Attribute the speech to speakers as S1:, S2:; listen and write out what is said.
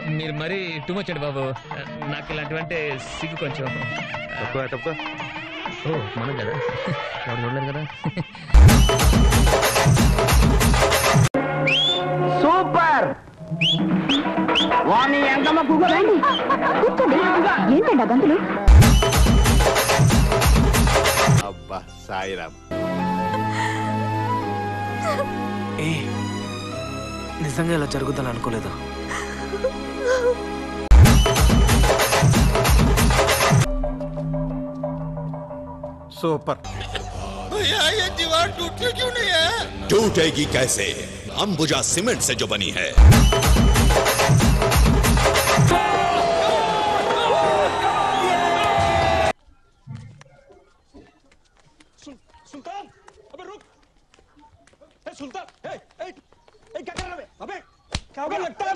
S1: మీరు మరీ too much అండి బాబు. నాకు ఇలాంటివంటే సిగ్గు కొంచెం.
S2: తప్పుకో తప్పుకో
S1: ఓ మనం కదా? ఎవరు చూడలేదు కదా?
S3: సూపర్! వాణి ఎంతమ్మ.
S4: కూర్చోండి. ఏంటండి ఆ గంతులు?
S2: అబ్బా సాయిరామ్.
S5: ఏ నిజంగా ఇలా జరుగుతుందని అనుకోలేదు
S6: सुपर। भैया ये दीवार टूटती क्यों नहीं है?
S7: टूटेगी कैसे? अंबुजा सीमेंट से जो बनी है।
S6: सुल्तान अबे रुक। ए, सुल्तान ए, ए, ए, क्या कर रहा है? अबे क्या होगा? लगता है